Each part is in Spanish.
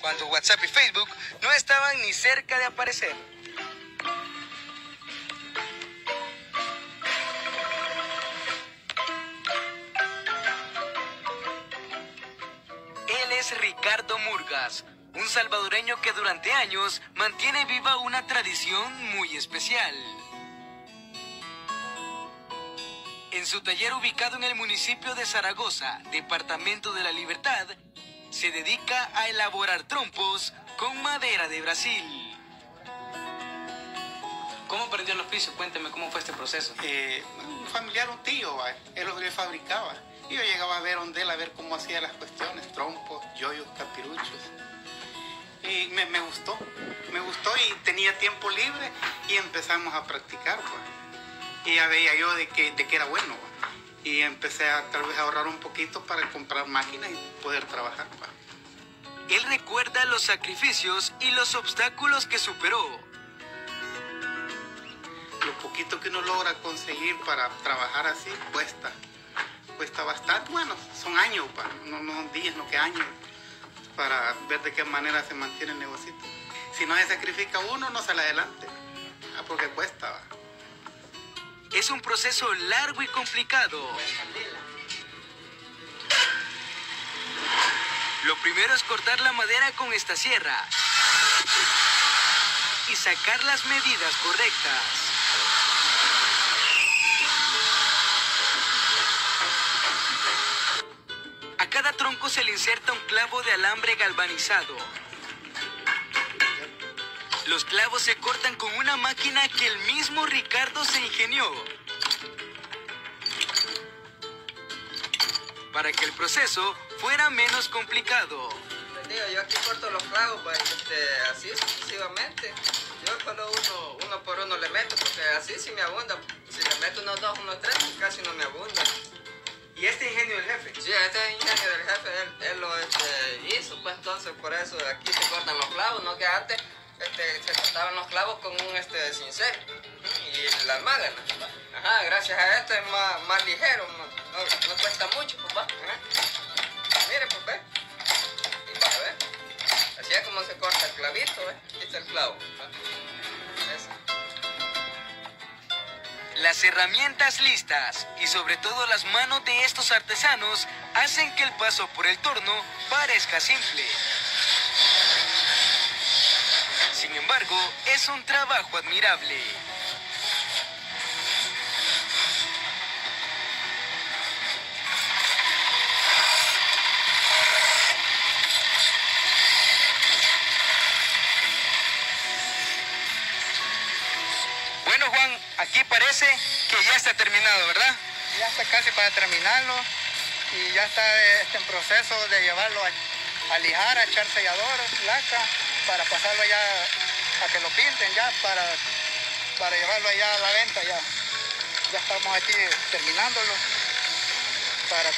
cuando WhatsApp y Facebook no estaban ni cerca de aparecer. Él es Ricardo Murgas, un salvadoreño que durante años mantiene viva una tradición muy especial. En su taller ubicado en el municipio de Zaragoza, departamento de la Libertad, se dedica a elaborar trompos con madera de Brasil. ¿Cómo aprendió el oficio? Cuénteme cómo fue este proceso. Eh, un familiar, un tío, va, él lo que fabricaba. Y yo llegaba a ver donde él, a ver cómo hacía las cuestiones, trompos, yoyos, capiruchos. Y me, gustó, me gustó y tenía tiempo libre y empezamos a practicar. Pues. Y ya veía yo de que, de que era bueno. va. Y empecé a tal vez a ahorrar un poquito para comprar máquinas y poder trabajar. Él recuerda los sacrificios y los obstáculos que superó. Lo poquito que uno logra conseguir para trabajar así cuesta. Cuesta bastante. Bueno, son años, pa, no, no son días, no que años, para ver de qué manera se mantiene el negocio. Si no se sacrifica uno, no sale adelante. Ah, porque cuesta. va. Es un proceso largo y complicado. Lo primero es cortar la madera con esta sierra y sacar las medidas correctas. A cada tronco se le inserta un clavo de alambre galvanizado. Los clavos se cortan con una máquina que el mismo Ricardo se ingenió. Para que el proceso fuera menos complicado. Digo, yo aquí corto los clavos, pues, este, así sucesivamente. Yo solo uno, uno por uno le meto, porque así sí me abunda. Si le meto unos dos, unos tres, casi no me abunda. ¿Y este ingenio del jefe? Sí, este es ingenio del jefe, él, él lo este, hizo, pues entonces por eso aquí se cortan los clavos, ¿no? Que antes este, se cortaban los clavos con un este, cincel y las máganas. Ajá, gracias a esto es más, más ligero, no, no cuesta mucho, papá. Mire, ve. Y para ver. Así es como se corta el clavito, ¿eh? Aquí está el clavo. Las herramientas listas y sobre todo las manos de estos artesanos hacen que el paso por el torno parezca simple. Sin embargo, es un trabajo admirable. Bueno, Juan, aquí parece que ya está terminado, ¿verdad? Ya está casi para terminarlo y ya está este, en proceso de llevarlo a, a lijar, a echar sellador, laca, para pasarlo ya a que lo pinten ya, para, para llevarlo allá a la venta ya. Ya estamos aquí terminándolo para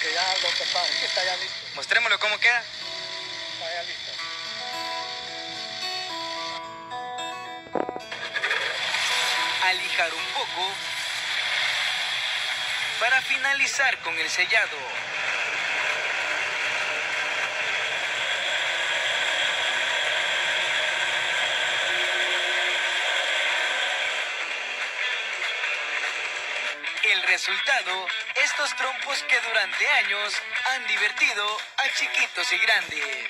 que ya lo. Aquí está ya listo, Mostrémoslo cómo queda. está ya listo. alijar un poco para finalizar con el sellado. El resultado, estos trompos que durante años han divertido a chiquitos y grandes.